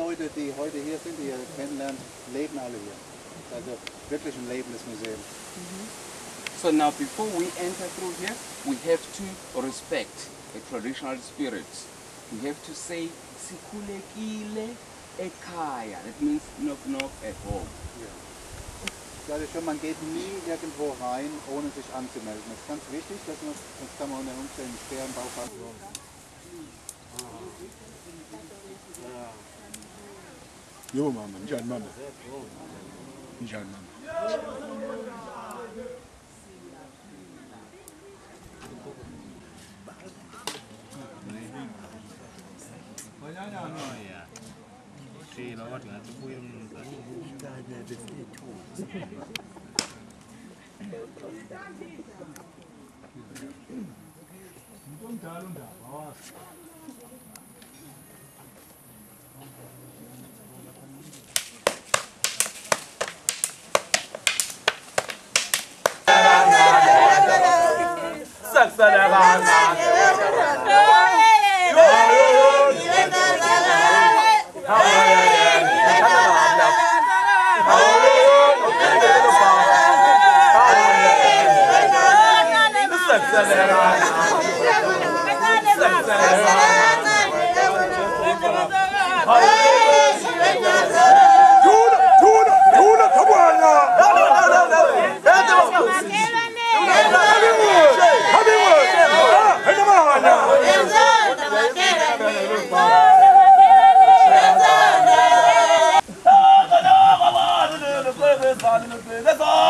Leute, die heute hier sind, die ihr kennenlernt, leben alle hier. Also wirklich ein lebendes Museum. So now before we enter through here, we have to respect the traditional spirits. We have to say sikulekile ekaya. That means knock knock at home. Ich sage schon, man geht nie irgendwo rein, ohne sich anzumelden. Das ist ganz wichtig, dass man, sonst kann man unter Umständen Jo, Mann, nicht ein Mann. Nicht ein Mann. Hallelujah! があるのでだー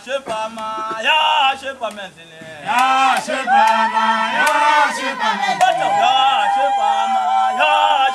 Shepama, Ya Shepama, Ya Shepama, Ya Shepama, Ya Shepama, Ya